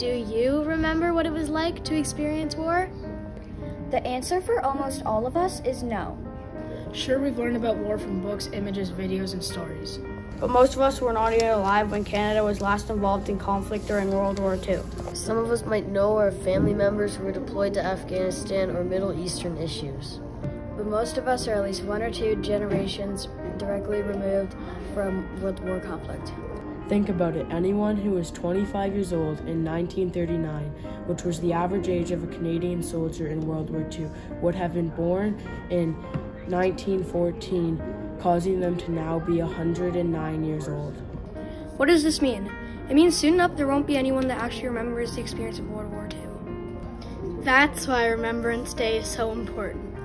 Do you remember what it was like to experience war? The answer for almost all of us is no. Sure, we've learned about war from books, images, videos, and stories. But most of us were not even alive when Canada was last involved in conflict during World War II. Some of us might know our family members who were deployed to Afghanistan or Middle Eastern issues. But most of us are at least one or two generations directly removed from World War conflict. Think about it. Anyone who was 25 years old in 1939, which was the average age of a Canadian soldier in World War II, would have been born in 1914, causing them to now be 109 years old. What does this mean? It means soon enough there won't be anyone that actually remembers the experience of World War II. That's why Remembrance Day is so important.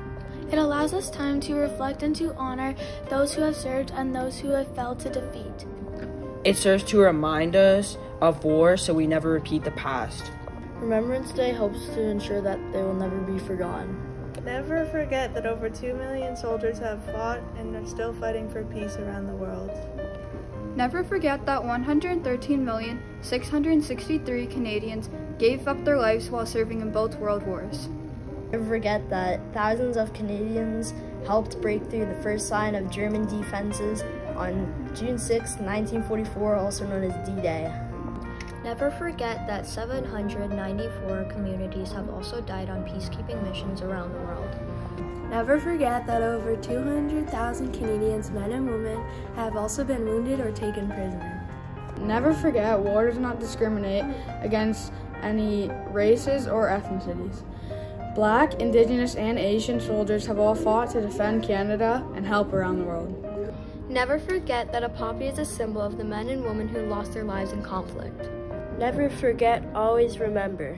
It allows us time to reflect and to honor those who have served and those who have fell to defeat. It serves to remind us of war so we never repeat the past. Remembrance Day helps to ensure that they will never be forgotten. Never forget that over 2 million soldiers have fought and are still fighting for peace around the world. Never forget that 113,663 Canadians gave up their lives while serving in both world wars. Never forget that thousands of Canadians helped break through the first line of German defenses on June 6, 1944, also known as D-Day. Never forget that 794 communities have also died on peacekeeping missions around the world. Never forget that over 200,000 Canadians, men and women, have also been wounded or taken prisoner. Never forget war does not discriminate against any races or ethnicities. Black, Indigenous, and Asian soldiers have all fought to defend Canada and help around the world. Never forget that a poppy is a symbol of the men and women who lost their lives in conflict. Never forget, always remember.